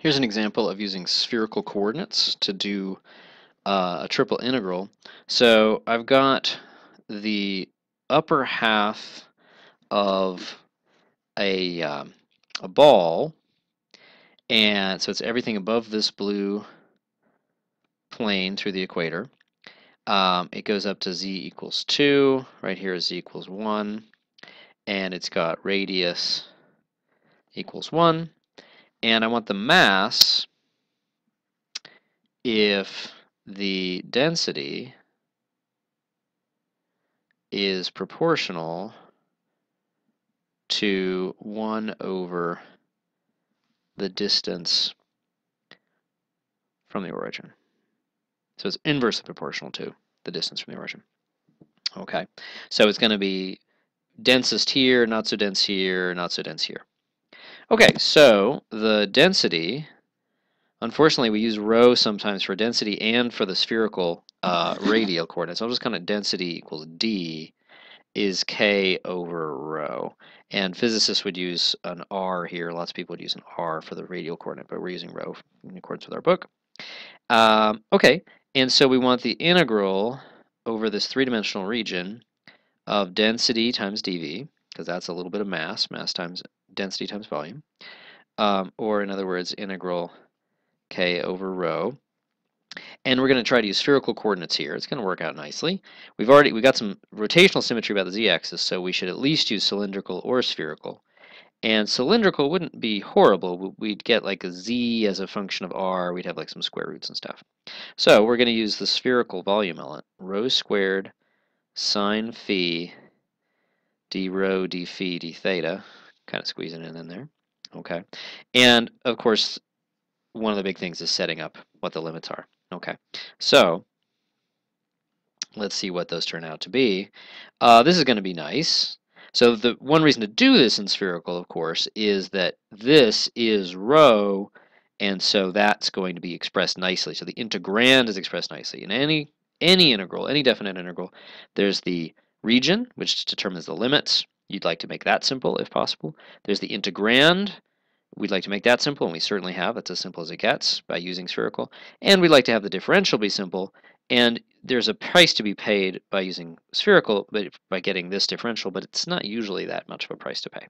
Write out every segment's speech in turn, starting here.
Here's an example of using spherical coordinates to do uh, a triple integral. So I've got the upper half of a, um, a ball, and so it's everything above this blue plane through the equator. Um, it goes up to z equals 2, right here is z equals 1, and it's got radius equals 1, and I want the mass if the density is proportional to 1 over the distance from the origin. So it's inversely proportional to the distance from the origin. Okay, so it's going to be densest here, not so dense here, not so dense here. Okay, so the density, unfortunately we use rho sometimes for density and for the spherical uh, radial coordinates. I'll just kind of density equals d is k over rho. And physicists would use an r here. Lots of people would use an r for the radial coordinate, but we're using rho in accordance with our book. Um, okay, and so we want the integral over this three-dimensional region of density times dv, because that's a little bit of mass, mass times density times volume, um, or in other words, integral k over rho. And we're going to try to use spherical coordinates here. It's going to work out nicely. We've already we got some rotational symmetry about the z-axis, so we should at least use cylindrical or spherical. And cylindrical wouldn't be horrible. We'd get like a z as a function of r. We'd have like some square roots and stuff. So we're going to use the spherical volume element, rho squared sine phi d rho d phi d theta kind of squeezing it in there. Okay. And of course, one of the big things is setting up what the limits are. Okay. So let's see what those turn out to be. Uh, this is going to be nice. So the one reason to do this in spherical, of course, is that this is rho, and so that's going to be expressed nicely. So the integrand is expressed nicely. In any any integral, any definite integral, there's the region, which determines the limits, You'd like to make that simple if possible. There's the integrand. We'd like to make that simple, and we certainly have. That's as simple as it gets by using spherical. And we'd like to have the differential be simple. And there's a price to be paid by using spherical, but by getting this differential, but it's not usually that much of a price to pay.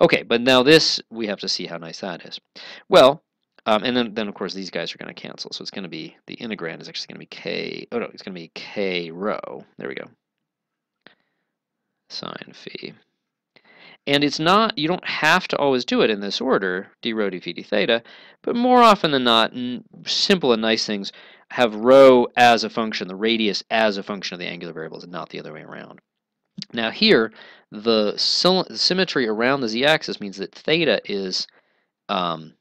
Okay, but now this, we have to see how nice that is. Well, um, and then, then of course these guys are going to cancel, so it's going to be, the integrand is actually going to be k, oh no, it's going to be k rho. There we go. Sine phi. And it's not, you don't have to always do it in this order, d rho d phi d theta, but more often than not, simple and nice things have rho as a function, the radius as a function of the angular variables, and not the other way around. Now here, the symmetry around the z-axis means that theta is um,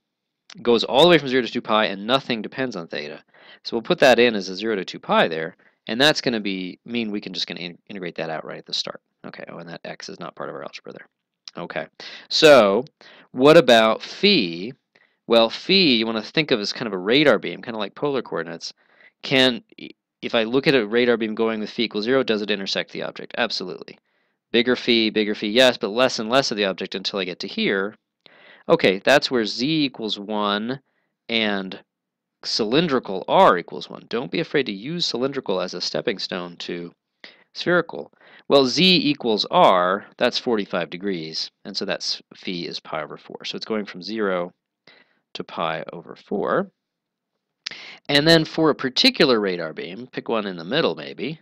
goes all the way from 0 to 2 pi, and nothing depends on theta. So we'll put that in as a 0 to 2 pi there, and that's going to be mean we can just going to in integrate that out right at the start. Okay, oh, and that x is not part of our algebra there. Okay, so what about phi? Well, phi you want to think of as kind of a radar beam, kind of like polar coordinates. Can, if I look at a radar beam going with phi equals 0, does it intersect the object? Absolutely. Bigger phi, bigger phi, yes, but less and less of the object until I get to here. Okay, that's where z equals 1 and cylindrical r equals 1. Don't be afraid to use cylindrical as a stepping stone to spherical. Well, z equals r, that's 45 degrees, and so that's phi is pi over 4. So it's going from 0 to pi over 4. And then for a particular radar beam, pick one in the middle maybe.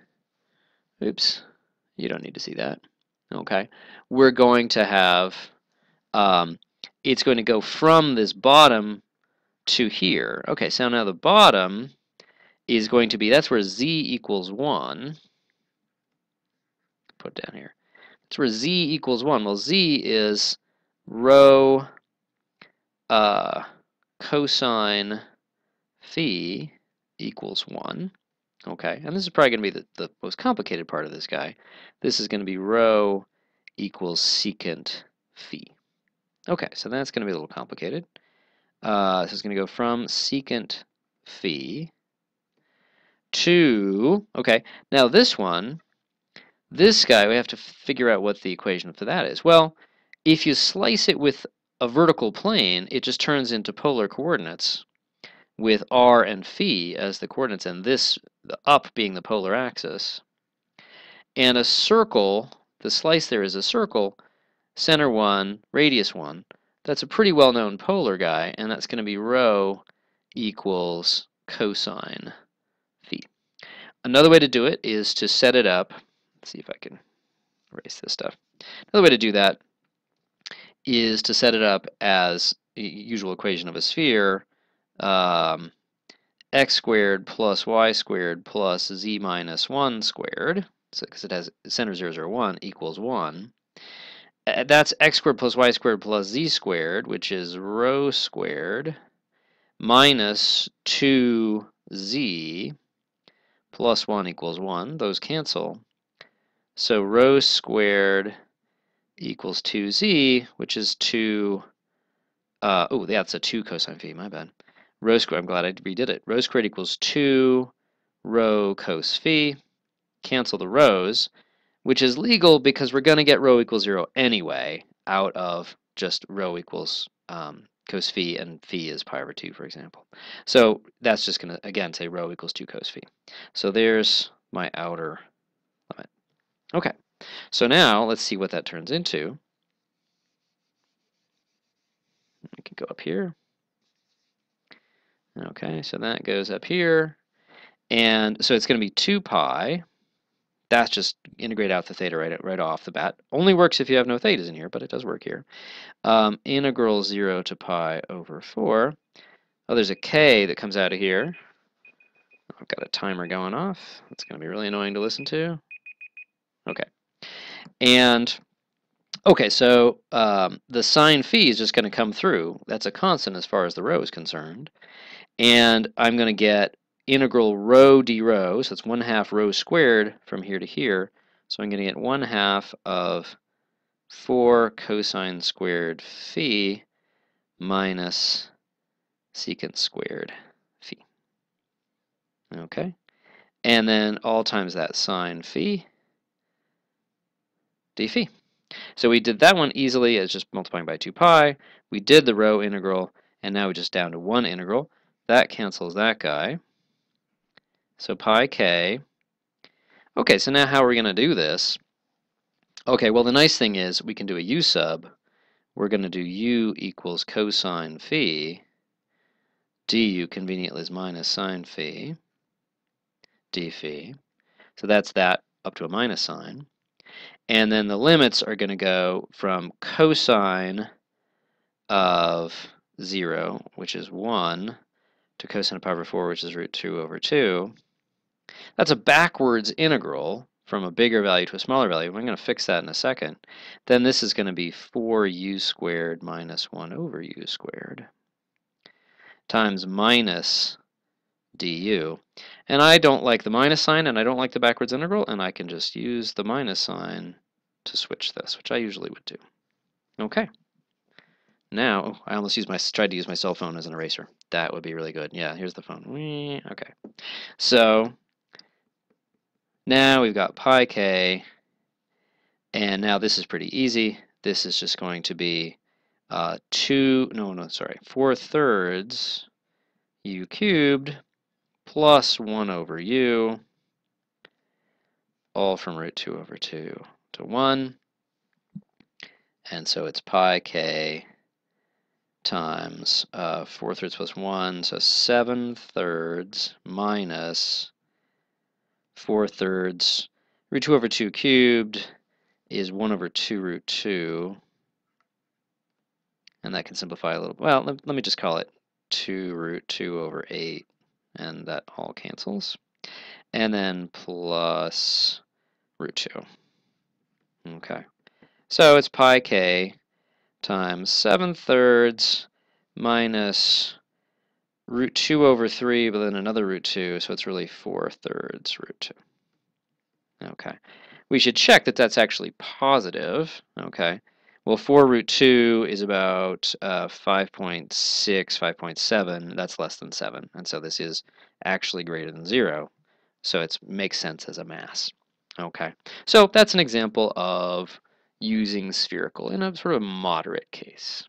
Oops, you don't need to see that. Okay, we're going to have, um, it's going to go from this bottom to here. Okay, so now the bottom is going to be, that's where z equals 1 put down here. That's where z equals 1. Well, z is rho uh, cosine phi equals 1. Okay, and this is probably going to be the, the most complicated part of this guy. This is going to be rho equals secant phi. Okay, so that's going to be a little complicated. Uh, so it's going to go from secant phi to, okay, now this one this guy, we have to figure out what the equation for that is. Well, if you slice it with a vertical plane, it just turns into polar coordinates with r and phi as the coordinates, and this, the up being the polar axis. And a circle, the slice there is a circle, center 1, radius 1. That's a pretty well-known polar guy, and that's going to be rho equals cosine phi. Another way to do it is to set it up. Let's see if I can erase this stuff. Another way to do that is to set it up as the usual equation of a sphere um, x squared plus y squared plus z minus 1 squared, because so, it has center 0, 0, 1, equals 1. Uh, that's x squared plus y squared plus z squared, which is rho squared, minus 2z plus 1 equals 1. Those cancel. So rho squared equals 2z, which is 2, uh, oh, that's a 2 cosine phi, my bad. Rho squared, I'm glad I redid it. Rho squared equals 2 rho cos phi. Cancel the rhos, which is legal because we're going to get rho equals 0 anyway out of just rho equals um, cos phi and phi is pi over 2, for example. So that's just going to, again, say rho equals 2 cos phi. So there's my outer. Okay, so now let's see what that turns into. We can go up here. Okay, so that goes up here. And so it's going to be 2 pi. That's just integrate out the theta right, right off the bat. Only works if you have no thetas in here, but it does work here. Um, integral 0 to pi over 4. Oh, there's a k that comes out of here. I've got a timer going off. It's going to be really annoying to listen to. Okay. And, okay, so um, the sine phi is just going to come through. That's a constant as far as the rho is concerned and I'm going to get integral rho d rho, so it's 1 half rho squared from here to here. So I'm going to get 1 half of 4 cosine squared phi minus secant squared phi. Okay, and then all times that sine phi d phi. So we did that one easily as just multiplying by 2 pi. We did the rho integral, and now we're just down to one integral. That cancels that guy. So pi k. Okay, so now how are we going to do this? Okay, well the nice thing is we can do a u sub. We're going to do u equals cosine phi. du conveniently is minus sine phi. d phi. So that's that up to a minus sign. And then the limits are going to go from cosine of 0, which is 1, to cosine of pi over 4, which is root 2 over 2. That's a backwards integral from a bigger value to a smaller value. I'm going to fix that in a second. Then this is going to be 4u squared minus 1 over u squared times minus du. And I don't like the minus sign, and I don't like the backwards integral, and I can just use the minus sign to switch this, which I usually would do. Okay. Now, I almost used my tried to use my cell phone as an eraser. That would be really good. Yeah, here's the phone. Okay. So, now we've got pi k, and now this is pretty easy. This is just going to be uh, 2, no, no, sorry, 4 thirds u cubed plus 1 over u, all from root 2 over 2 to 1. And so it's pi k times uh, 4 thirds plus 1, so 7 thirds minus 4 thirds. Root 2 over 2 cubed is 1 over 2 root 2. And that can simplify a little. Well, let, let me just call it 2 root 2 over 8. And that all cancels. And then plus root 2. Okay. So it's pi k times 7 thirds minus root 2 over 3, but then another root 2, so it's really 4 thirds root 2. Okay. We should check that that's actually positive. Okay. Well, 4 root 2 is about uh, 5.6, 5.7. That's less than 7. And so this is actually greater than 0. So it makes sense as a mass. Okay. So that's an example of using spherical in a sort of moderate case.